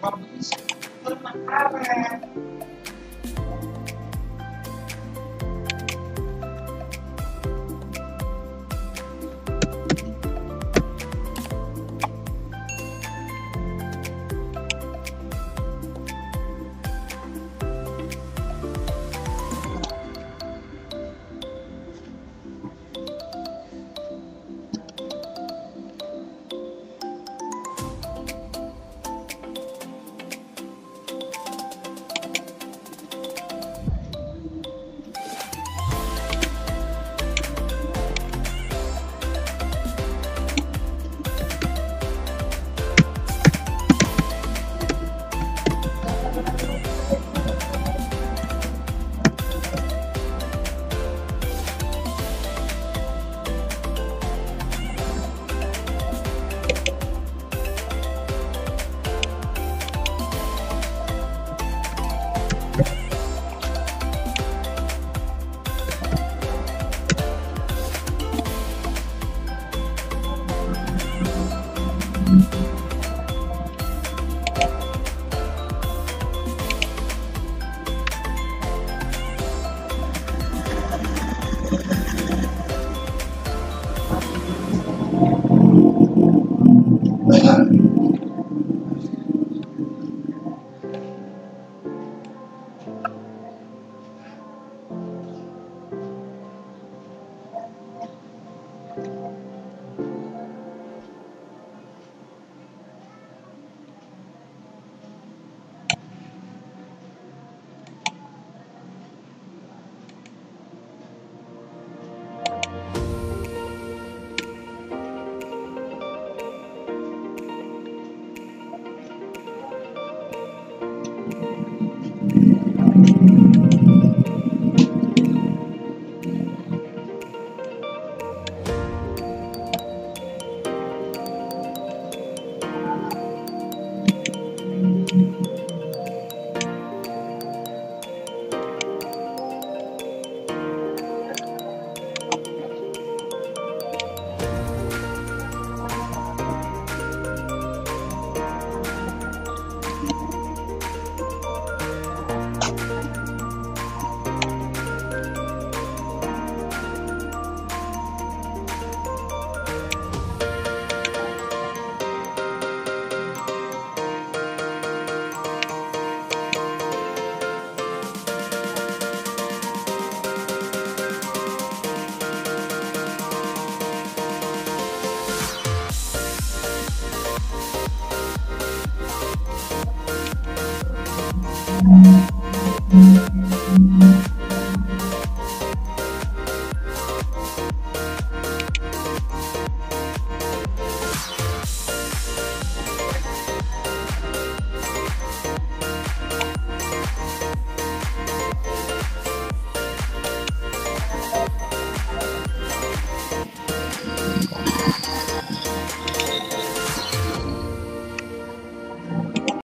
uma por uma cabra